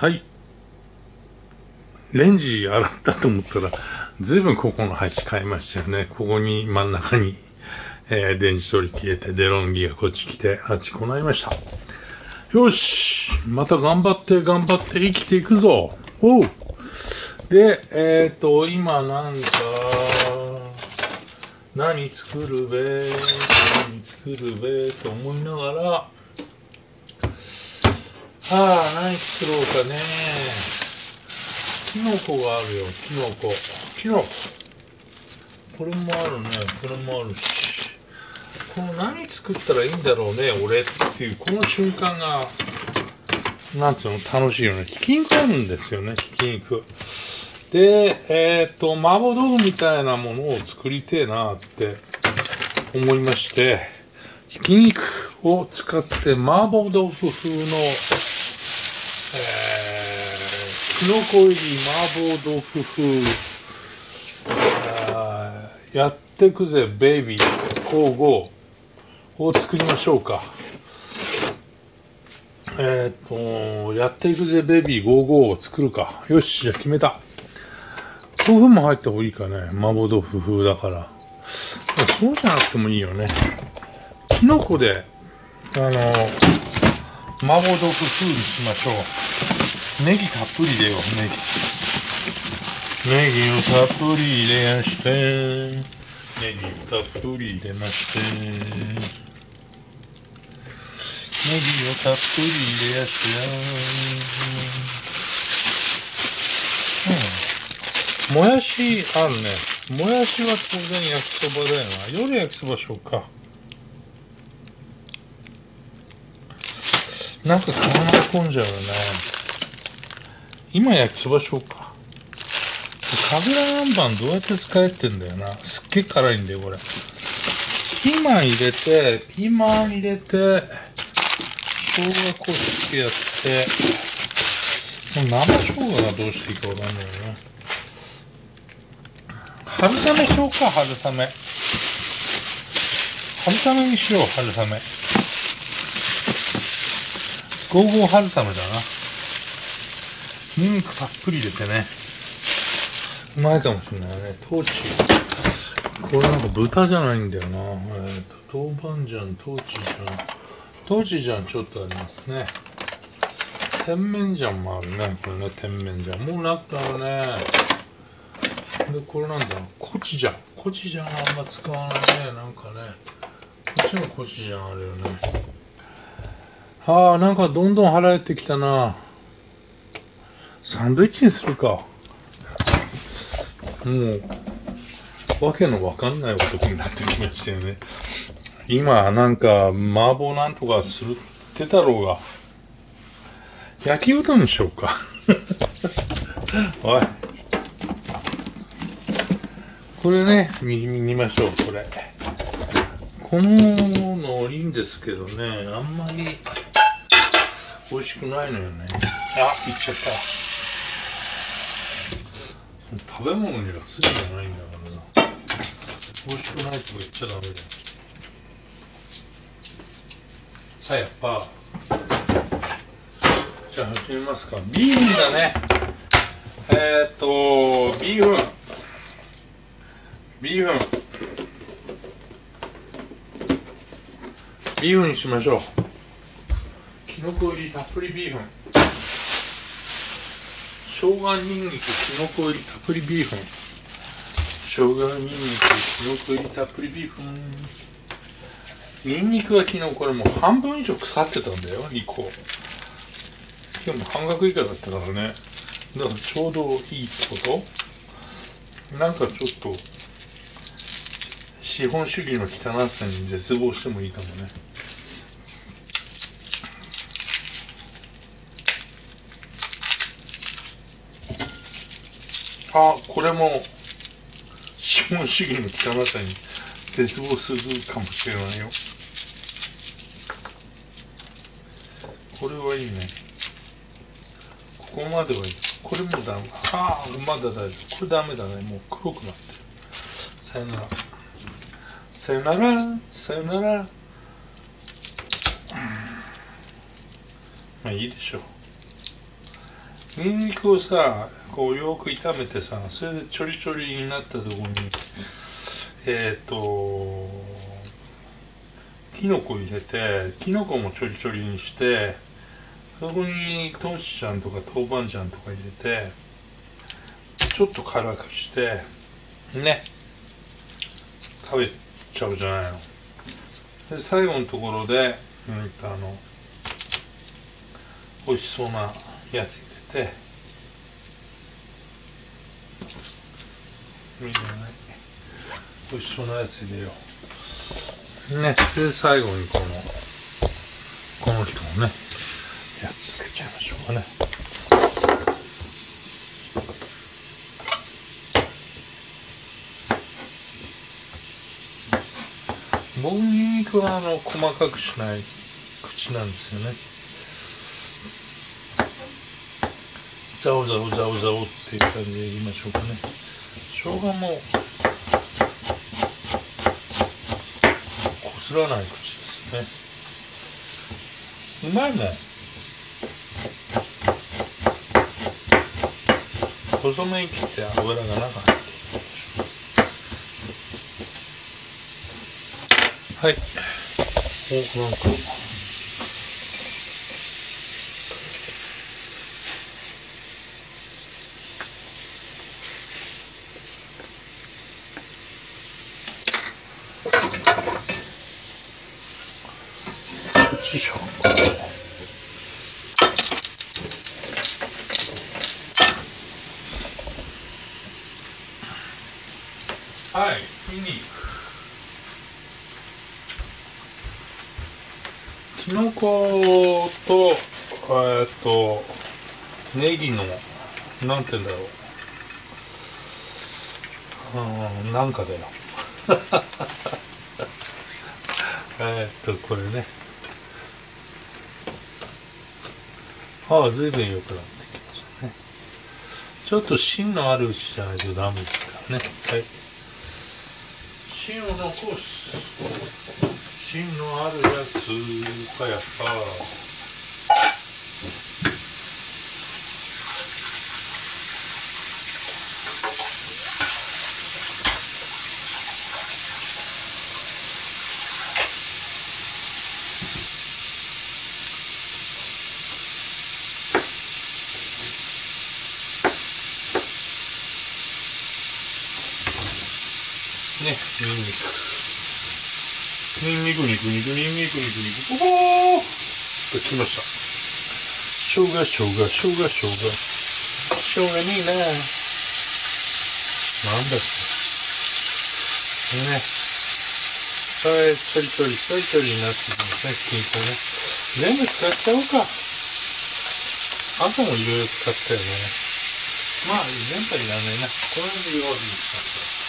はい。レンジ洗ったと思ったら、ずいぶんここの配置変えましたよね。ここに真ん中に、えー、電池取り切れて、デロンギがこっち来て、あっちこないました。よしまた頑張って頑張って生きていくぞおうで、えっ、ー、と、今なんか、何作るべ何作るべと思いながら、はあ、何作ろうかね。キノコがあるよ、キノコ。キノコ。これもあるね、これもあるし。この何作ったらいいんだろうね、俺っていう、この瞬間が、なんつうの、楽しいよね。ひき肉あるんですよね、ひき肉。で、えっ、と、麻婆豆腐みたいなものを作りてえなって思いまして、ひき肉を使って麻婆豆腐風の、えー、キノコ入り麻婆豆腐風、やってくぜ、 baby, go go を作りましょうか。えっ、と、やっていくぜ、 baby, go go を作るか。よし、じゃあ決めた。豆腐も入った方がいいかね。麻婆豆腐風だから。そうじゃなくてもいいよね。キノコで、あの、麻婆豆腐風にしましょう。ネギたっぷりでよう、ネギ。ネギをたっぷり入れやして、ネギをたっぷり入れまして、ネギをたっぷり入れやして。うん。もやしあるね。もやしは当然焼きそばだよな。夜焼きそばしようか。なんか考え込んじゃうよね。今焼きそばしようか。カビラ南蛮どうやって使えってんだよな。すっげえ辛いんだよ、これ。ピーマン入れて、ピーマン入れて、生姜こうしてやって、生生姜がどうしていいかわかんないよね。春雨しようか、春雨。春雨にしよう、春雨。ゴーゴー春雨だな。ニンニクたっぷり入れてね。うまいかもしれないね。トーチ。これなんか豚じゃないんだよな。えっ、ー、豆板醤、トーチ醤。トーチ醤ちょっとありますね。甜麺醤もあるね。これね、甜麺醤。もうなったらね。でこれなんだコチジャンコチジャンあんま使わないねなんかねこっちもコチジャンあるよねああなんかどんどん腹減ってきたなサンドイッチにするか。もうわけのわかんない男になってきましたよね。今なんか麻婆なんとかするってたろうが。焼きうどんにしようか。おい。これね見見ましょうこれ。こののいいんですけどねあんまり美味しくないのよね。あいっちゃった。食べ物には好きじゃないんだからな。美味しくないとか言っちゃダメだよ。さあやっぱ。じゃあ始めますか。ビーフンだね。えー、っとビーフン。ビーフン。ビーフンにしましょう。きのこ入りたっぷりビーフン。生姜にんにくきのこ入りたっぷりビーフン。生姜にんにくきのこ入りたっぷりビーフン。にんにくは昨日これもう半分以上腐ってたんだよ2個。今日も半額以下だったからね。だからちょうどいいってこと？なんかちょっと資本主義の汚さに絶望してもいいかもね。あこれも資本主義の汚さに絶望するかもしれないよ。これはいいね。ここまではいい。これもダメ。ああまだ大丈夫。これダメだね。もう黒くなってる。さよなら。さよなら。さよなら。まあいいでしょう。ニンニクをさこうよく炒めてさそれでちょりちょりになったところにえっ、ー、ときのこ入れてきのこもちょりちょりにしてそこに豆腐ちゃんとか豆板醤とか入れてちょっと辛くしてね食べちゃうじゃないの。で最後のところでうんとあの美味しそうなやつ入れてみんなね美味しそうなやつ入れよう。ねで最後にこのこの人もねやつつけちゃいましょうかね。僕ニンニクはあの細かくしない口なんですよね。ザオザオザオザオっていう感じで言いましょうかね。生姜もこすらない口ですね。うまいもん細めに切って油がなかった。はい。おなんかよいしょはいニンニクきのことえっとネギのなんて言うんだろう。うんなんかだよ えっとこれね。ああ随分良くなってきましたね。ちょっと芯のあるうちじゃないとダメですからね。はい。芯を残す。芯のあるやつかやっぱ。ね、ニンニク。ニンニク、肉、肉、ニンニク、肉、肉、ポポーときました。生姜、生姜、生姜、生姜。生姜にいななんだっけ。ね。はい、ちょりちょり、ちょりちょりになってきますね、均等ね。全部使っちゃおうか。朝もいろいろ使ったよね。まあ、全部いらないな。これで用意しました。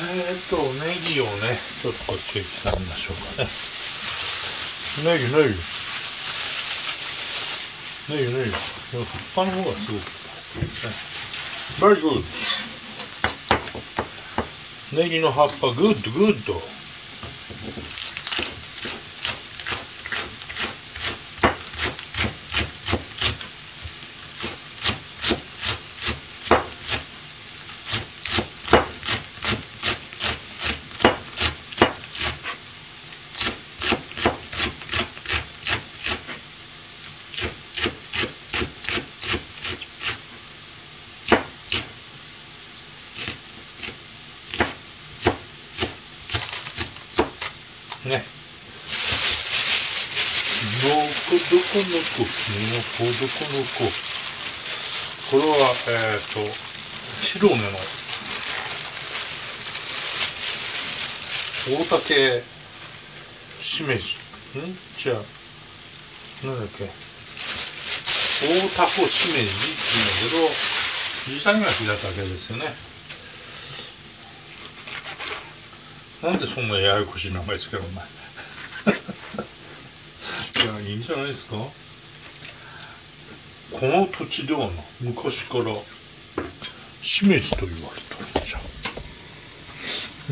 えー、っと、ネギをね、ちょっとこっちに刻みましょうかね。ネギ、ネギ。ネギ、ネギ。葉っぱの方がすごくね。Very good. ネギの葉っぱ、 good, good。ね。のこどこのこ、のこどこのこ。これは、えっ、ー、と、白根の大竹しめじ。ん？じゃあ、なんだっけ。大タコしめじって言うんだけど、時短が開だけですよね。なんでそんなややこしい名前つけるお前 いいんじゃないですか？この土地ではな昔からしめじと言われてるじゃ。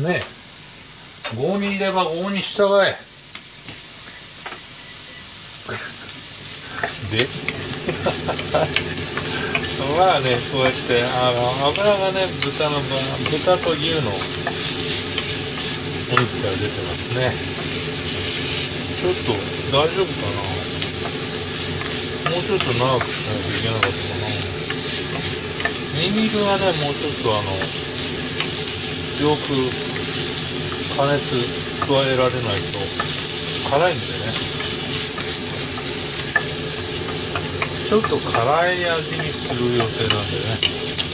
んねえ。郷にいれば郷に従え。で？まあねこうやってあの油がね豚の豚と牛のお肉から出てますね。ちょっと大丈夫かな？もうちょっと長くしないといけなかったかなニンニクはねもうちょっとあのよく加熱加えられないと辛いんでね。ちょっと辛い味にする予定なんでね。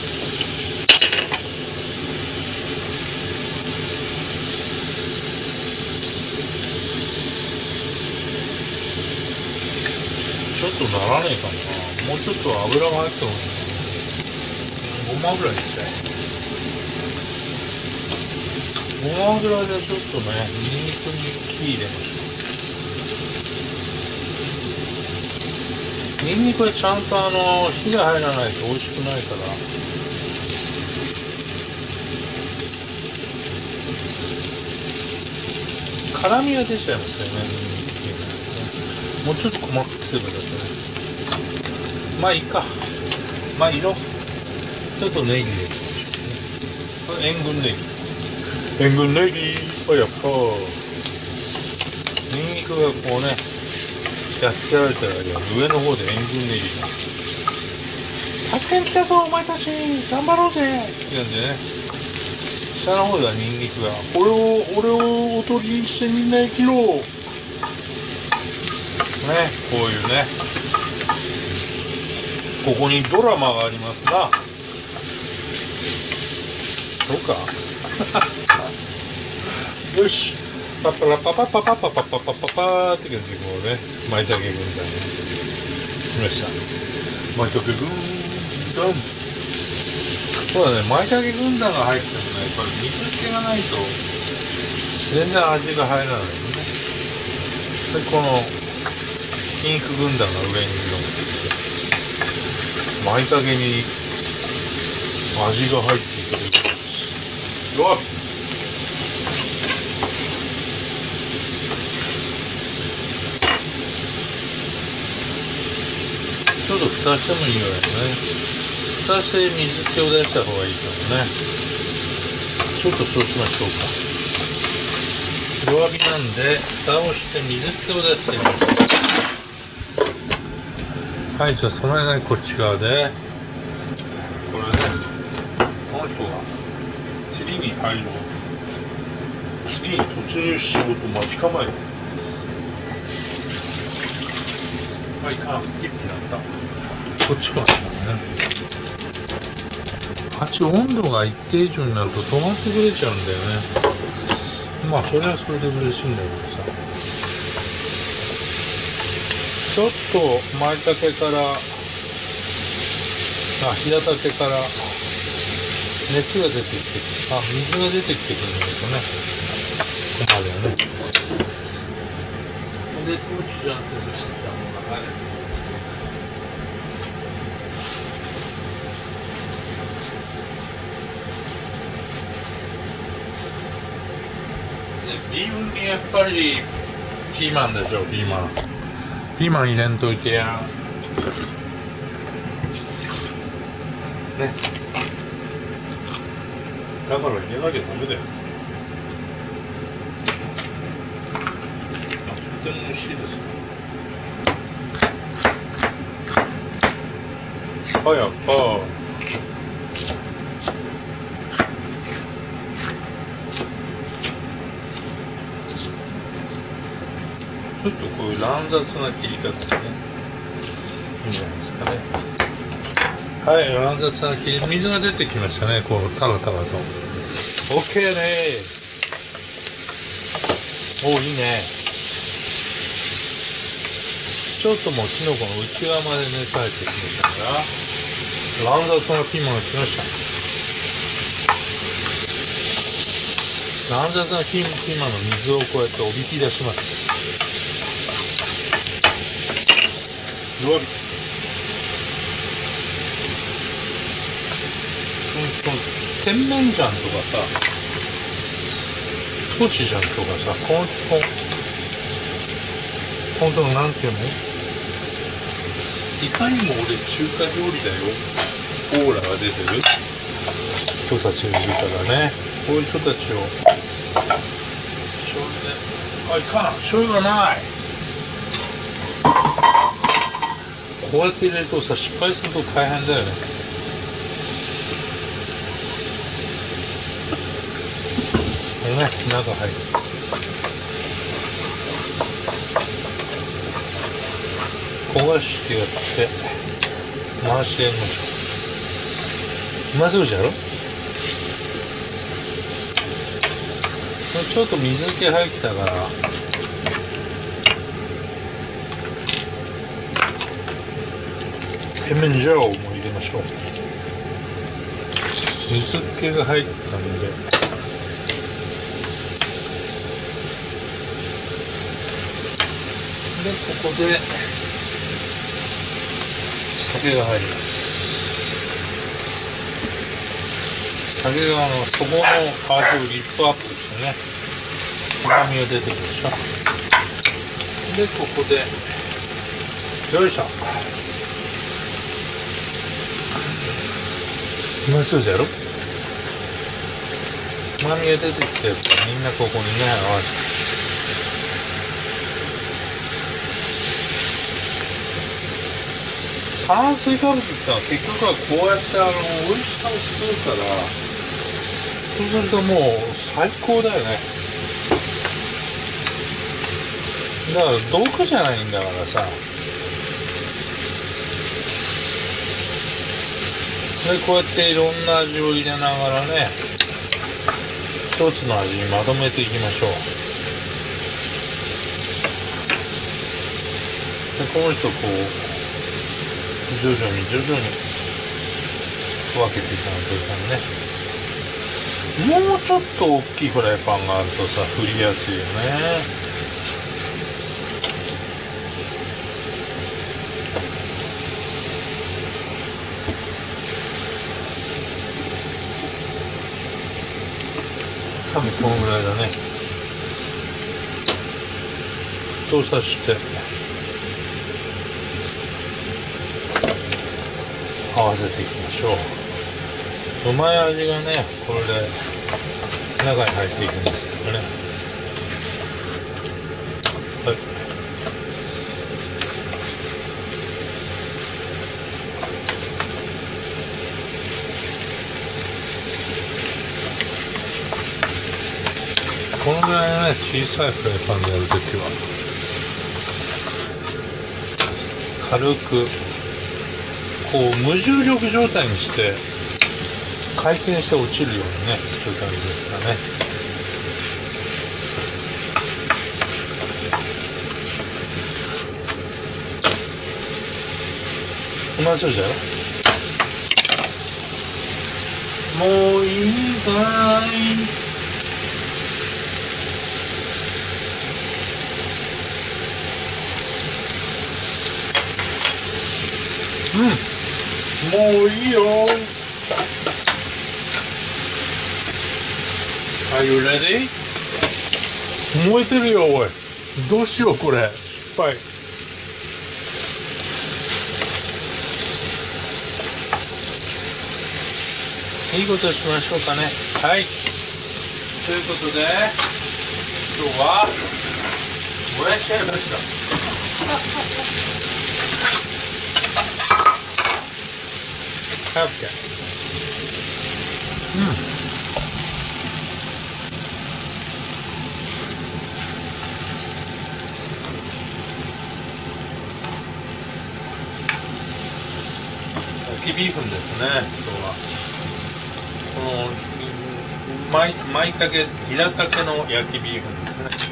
とならねえかなもうちょっと油が入ってもごま油にしてごま油でちょっとねニンニクに火入れましょうニンニクはちゃんとあの火が入らないと美味しくないから。辛みが出ちゃいますよねもうちょっと細かくすればいい。まあいいか。まあ色。ちょっとネギで塩分ネギ塩分ネギあやっぱニンニクがこうねやっつけられたら上の方で塩分ネギが助けに来たぞお前たち頑張ろうぜ。って感じでね。下の方ではニンニクが。俺を俺をおとりにしてみんな生きろねこういうねここにドラマがありますなそうか。よし。パッパラパパパパパパパパパパって感じでこうね舞茸軍団ね来ました舞茸軍団そうだね。舞茸軍団が入ってもねやっぱり水気がないと全然味が入らないよね。でこのピンク軍団が上にいるの。舞茸に味が入っている。というよっちょっと蓋してもいいぐらいね。蓋して水気を出した方がいいかもね。ちょっとそうしましょうか。弱火なんで蓋をして水気を出してみます。はいじゃあその間にこっち側で。これねこの人が釣りに入ろう。釣りに突入しようと待ち構えてますはいあ一気だった。こっちからですね。鉢温度が一定以上になると止まってくれちゃうんだよね。まあそれはそれで嬉しいんだけどさ。ちょっと舞茸からあ日高から熱が出てきてあ水が出てきてくるんですとね。ここまでね。ねビーフンやっぱりピーマンでしょピーマン。ピーマン入れんといてや。ね。だから入れなきゃダメだよ。とっても美味しいですよ。あやっぱこういう乱雑な切り方でね。いいんじゃないですかね。はい乱雑な切り水が出てきましたねこうタラタラと。OK ねおいいね。ちょっともうきのこの内側までね帰ってきましたから。乱雑なピーマンが来ました。乱雑なピーマンの水をこうやっておびき出します。弱火甜麺醤とかさトシジャンとかさこの？こ本当のなんていうの？いかにも俺中華料理だよオーラが出てる人たちがいるからねこういう人たちを醤油であいかん醤油がないこうやって入れるとさ失敗すると大変だよねね中入る焦がしてやって回してやりましょううまそうじゃろちょっと水気入ったから甜麺醤も入れましょう。水気が入ったんで。でここで酒が入ります。酒があのそこの味をリップアップしてねうまみが出てくるでしょ。でここでよいしょ。うまそうじゃろ？うまみが出てきたやつみんなここにね合わせて。炭水化物ってのは結局はこうやってあの美味しさを作るからそうするともう最高だよね。だから毒じゃないんだからさ。でこうやっていろんな味を入れながらね一つの味にまとめていきましょう。でこの人こう徐々に徐々に分けていかないといかんね。もうちょっと大きいフライパンがあるとさ振りやすいよね。多分このぐらいだね。沸騰させて。合わせていきましょう。うまい味がねこれで中に入っていくんですけどねはいこのぐらいのね小さいフライパンでやるときは軽くこう無重力状態にして回転して落ちるようにねそういう感じですかね。うまそうじゃろもういいかい。うん。もういいよ。Are you ready? 燃えてるよおい。どうしようこれ。失敗。いいことしましょうかね。はい。ということで今日は燃やしちゃいました。早くて。うん。焼きビーフンですね今日は。このまいまいたけ平たけの焼きビーフンですね。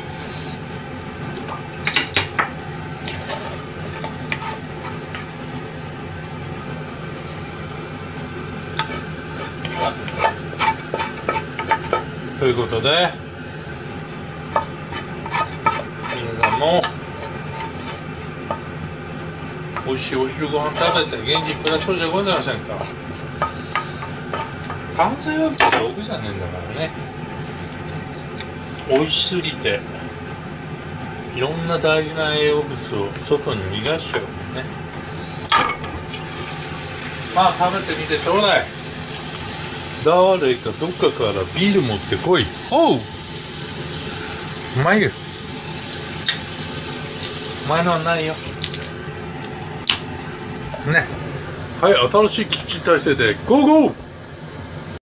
いうことで。皆さんも。美味しいお昼ご飯食べて元気プラスじゃございませんか。炭水化物道具じゃねえんだからね。美味しすぎて。いろんな大事な栄養物を外に逃がしちゃうもんね。まあ食べてみてちょうだい。誰かどっかからビール持ってこい。おう。うまいよお前のはないよ。ね。はい新しいキッチン体制でゴーゴー